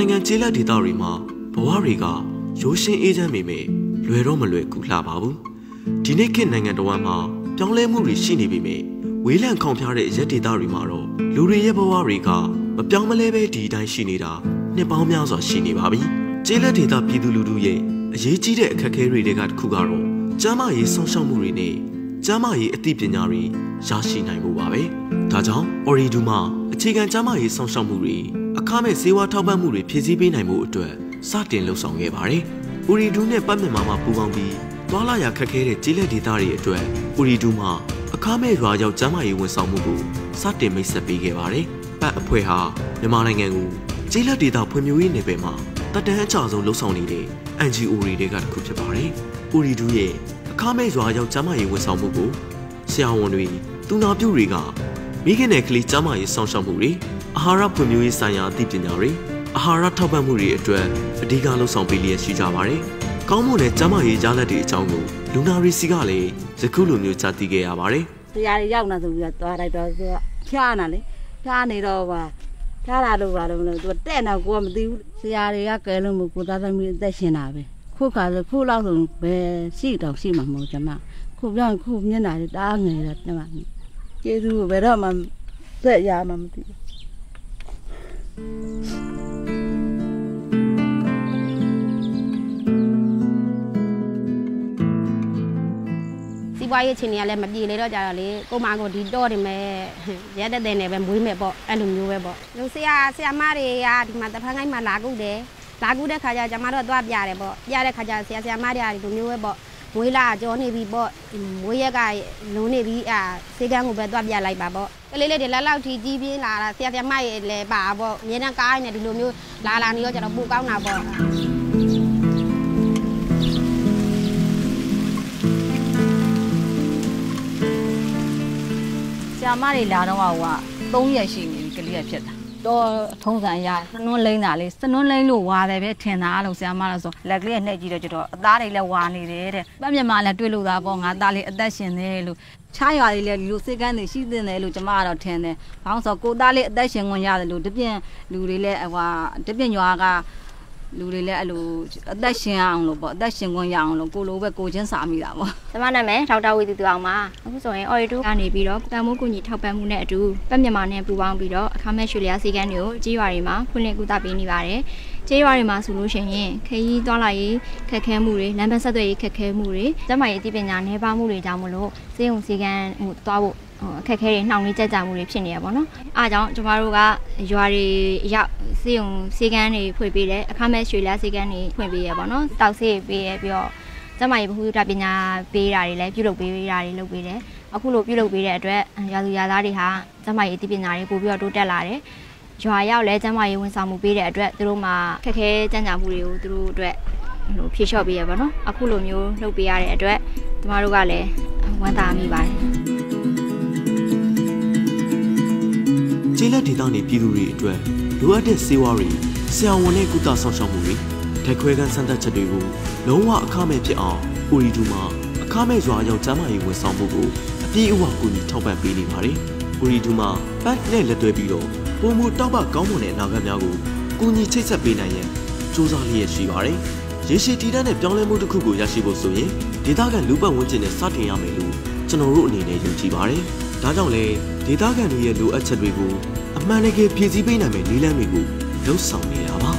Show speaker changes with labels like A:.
A: နိုင်ငံကျေးလက်ဒေသတွေမှာဘဝတွေကရိုးရှင်းအေးချမ်းပေမဲ့လွယ်တော့မလွယ်ကူလှပါဘူးဒီနေ့ခေတ်နိုင်ငံတော်ဝန်မှာပြောင်းလဲမှုတွေရှိနေပေမဲ့ဝေးလံခေါင်ဖျားတဲ့ရက်ဒေသတွေမှာတော့လူတွေရဲ့ဘဝတွေကမပြောင်းမလဲပဲဒီအတိုင်းရှိနေတာနှစ်ပေါင်းများစွာရှိနေပါပြီကျေးလက်ဒေသပြည်သူလူထုရဲ့အရေးကြီးတဲ့အခက်အခဲတွေတွေကတစ်ခုကတော့ကျန်းမာရေးဆုံးရှုံးမှုတွေနဲ့ကျန်းမာရေးအသိပညာတွေရရှိနိုင်ဖို့ပါပဲဒါကြောင့် Oridu မှာအခြေခံကျန်းမာရေးဆောင်ရှောက်မှုတွေ အခမဲ့ဈေးဝါးထောက်ပံ့မှုတွေဖြည့်ဆည်းပေးနိုင်မှုအတွက်စတင်လှုပ်ဆောင်ခဲ့ပါတယ်။ Oridu နဲ့ပတ်မြန်မာမှာပူးပေါင်းပြီးသွာလာရခက်ခဲတဲ့ကျေးလက်ဒေသတွေအတွက် Oridu မှာအခမဲ့ရွာရောက်ကျန်းမာရေးဝန်ဆောင်မှုကိုစတင်မိတ်ဆက်ပေးခဲ့ပါတယ်။ပတ်အဖွဲ့ဟာမြန်မာနိုင်ငံကိုကျေးလက်ဒေသဖွံ့ဖြိုးရေးနယ်ပယ်မှာတက်တန်းအကြဆုံးလှုပ်ဆောင်နေတဲ့ NGO တွေကတစ်ခုဖြစ်ပါတယ်။ Oridu ရဲ့အခမဲ့ရွာရောက်ကျန်းမာရေးဝန်ဆောင်မှုကိုဆရာဝန်တွေသူနာပြုတွေကမိခင်နယ်ကလေးကျန်းမာရေးစောင့်ရှောက်မှုတွေ အာဟာရဖွံ့ဖြိုးရေးဆိုင်ရာအသိပညာတွေအာဟာရထောက်ပံ့မှုတွေအတွက်အဓိကလှုံ့ဆော်ပေးလျက်ရှိကြပါတယ်။ကောင်းမွန်တဲ့ကျန်းမာရေးရလဒ်တွေအကြောင်းကိုလူနာရီစီကလည်းယခုလိုမျိုးကြားသိခဲ့ရပါတယ်။
B: တရားတွေရောက်နေဆိုပြီးတော့သွားလိုက်တော့သူကဖျားနာလေဖျားနေတော့ပါဖျားတာလို့ပါလို့သူတဲ့တော့ကိုကမသိဘူးဆရာတွေကကဲလို့မကိုသားသမီးအသက်ရှင်တာပဲခုခါဆိုခုလောက်ဆိုဘယ်ရှိတော့ရှိမှာမဟုတ်ကျမခုပြောင်းခုမျက်နှာတွေတားငယ်တယ်ကျမကျေးဇူးဘယ်တော့မှသက်ရမှမသိဘူး
C: စီးပွားရေးအခြေအနေကလည်းမပြေလေတော့ကြတော့လေကိုမကိုဒီတော့နေမဲ့ရက်တဲ့တဲ့နဲ့ပဲမွေးမဲ့ပေါ့အဲ့လိုမျိုးပဲပေါ့လူဆရာဆရာမတွေကဒီမှာတဖန်ခိုင်းမှာလာကုတ်တယ်လာကုတ်တဲ့ခါကျကျမတို့သွားပြတယ်ပေါ့ပြတဲ့ခါကျဆရာဆရာမတွေကဒီလိုမျိုးပဲပေါ့ မွေးလာကြောနေပြီပေါ့မွေးရက်ကလုံးနေပြီအာစေကန်းကိုပဲသွားပြလိုက်ပါပေါ့ကလေးလေးတွေလက်လောက်ထီကြီးပြင်းလာတာဆရာဆရာမရဲ့လည်းပါပေါ့အများနဲ့ကားနေဒီလိုမျိုးလာလာနေတော့ကျတော့ပိုကောင်းတာပေါ့
B: ဆရာမတွေလာတော့ဟိုက3ရက်ရှိနေပြီကလေးရဖြစ်တာ တော့ထုံးစံရစနွန်းလိမ့်တာလေစနွန်းလိမ့်လို့ဝါတယ်ပဲထင်တာလို့ဆရာမလို့ဆိုလက်ကလေးကနှိပ်ကြည့်တော့ကျတော့အသားတွေလည်းဝါနေတယ်တဲ့ပတ်မြမလည်းတွေ့လို့သာပေါ့ငါသားလေးအသက်ရှင်တယ်လို့ချားရွာလေးလည်းလူစိတ်ကန်းတွေရှိတဲ့တယ်လို့ကျမကတော့ထင်တယ်။ဘာလို့ဆိုကိုသားလေးအသက်ရှင်ခွင့်ရတယ်လို့တပြင်းလူတွေလည်းဟိုတပြင်းရွာက လူတွေလည်းအဲ့လိုအသက်ရှင်အောင်လို့ပေါ့အသက်ရှင်ခွင့်ရအောင်လို့ကိုလိုပဲကိုချင်းစာမိတာပေါ့
C: ကျမနာမည်ဒေါက်တာဝီသူသူအောင်ပါအခုဆိုရင် Ori2 ကနေပြီးတော့တန်မိုးကူညီထောက်ပံ့မှုနဲ့အတူပတ်မြန်မာနဲ့ပူးပေါင်းပြီးတော့အခမဲ့ရွှေလျားစီကန်းတွေကိုကြေးရွာတွေမှာဖွင့်လှစ်ကူတာပေးနေပါတယ်ကျေးရွာတွေမှာဆိုလို့ရှိရင်ခရီးသွားလာရေးခက်ခဲမှုတွေလမ်းပန်းဆက်သွယ်ရေးခက်ခဲမှုတွေကျန်းမာရေးအသိပညာနည်းပါးမှုတွေကြောင့်မလို့စေုံစီကန်းဟိုသွားဖို့ ဟိုအခက်ခဲတွေနှောင့်နှေးကြကြမှုတွေဖြစ်နေရပါတော့။အားကြောင့်ကျမတို့ကရွာတွေရောက်စေုံစေကန်းတွေဖွင့်ပေးတယ်အခမဲ့ရွှေလျားစေကန်းတွေဖွင့်ပေးရပါတော့။တောက်ဆေးပေးရပြီးတော့ကျမရေးဘ ഹു တာပညာပေးတာတွေလည်းပြုလုပ်ပေးတာတွေလုပ်ပေးတယ်။အခုလိုပြုလုပ်ပေးတဲ့အတွက်ရာသူရာသားတွေဟာကျမရေးအသိပညာတွေပို့ပြီးတော့တိုးတက်လာတယ်။ရွာရောက်လဲကျမရေးဝန်ဆောင်မှုပေးတဲ့အတွက်သူတို့မှာခက်ခဲကြံ့ကြာမှုတွေကိုသူတို့အတွက်ဟိုဖြေလျှော့ပေးရပါတော့။အခုလိုမျိုးလုပ်ပေးရတဲ့အတွက်ကျမတို့ကလည်းဝမ်းသာမိပါတယ်။
A: လက်ဒေသနေပြည်သူတွေအတွက်လိုအပ်တဲ့ဆေးဝါးတွေဆရာဝန်နဲ့ကုသဆောင်ရှောက်မှုတွေဓာတ်ခွဲခန်းစမ်းသပ်ချက်တွေကိုလုံးဝအခမဲ့ဖြစ်အောင်ဦးရီဒူမှာအခမဲ့ရွာရောက်ကျန်းမာရေးဝန်ဆောင်မှုကိုအပြည့်အဝကူညီထောက်ပံ့ပေးနေပါတယ်။ဦးရီဒူမှာပတ်နဲ့လက်တွဲပြီးတော့ပုံမှုတောက်ပကောင်းမွန်တဲ့အနာဂတ်များကိုကူညီချိတ်ဆက်ပေးနိုင်ရန်စူးစမ်းလျက်ရှိပါတယ်။ရေရှည်တည်တံ့တဲ့ပြောင်းလဲမှုတစ်ခုကိုရရှိဖို့ဆိုရင်ဒေသခံလူပတ်ဝန်းကျင်နဲ့စတင်ရမယ်လို့ကျွန်တော်တို့အနေနဲ့ယုံကြည်ပါတယ်။ဒါကြောင့်လည်းဒေသခံတွေရဲ့လိုအပ်ချက်တွေကို အမှန်တကယ်ဖြည့်ဆည်းပေးနိုင်မယ့်နည်းလမ်းတွေကိုလှုပ်ဆောင်နေတာပါ